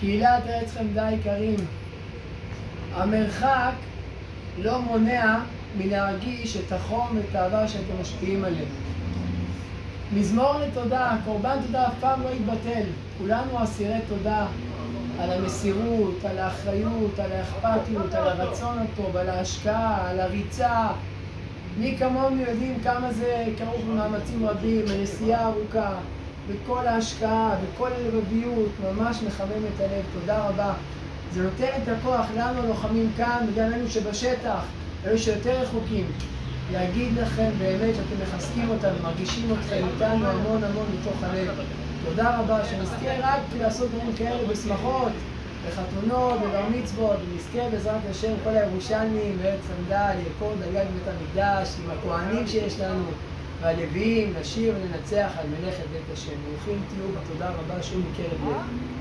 קהילת ארץ חמדה יקרים, המרחק לא מונע מלהרגיש את החום ואת האהבה שאתם משפיעים עליהם. מזמור לתודה, קורבן תודה אף פעם לא יתבטל. כולנו אסירי תודה על המסירות, על האחריות, על האכפתיות, על הרצון הטוב, על ההשקעה, על הריצה. מי כמונו יודעים כמה זה כרוך במאמצים רבים, בנסיעה ארוכה, בכל ההשקעה, בכל הלבביות, ממש מחמם את הלב. תודה רבה. זה נותן את הכוח לנו הלוחמים כאן, וגם אלו שבשטח, אלו שיותר רחוקים, להגיד לכם באמת שאתם מחזקים אותנו, מרגישים אתכם איתנו המון המון מתוך הלב. תודה רבה, שנזכה רק לעשות דברים כאלה בשמחות, בחתונות, בבר מצוות, ונזכה בעזרת השם כל הירושלמים וארץ סנדל, יקור דגג בית המקדש, עם הכוהנים שיש לנו, והלוויים, נשיר וננצח על מלאכת בית השם. ברוכים תהיו בתודה רבה שוב מקרב לב.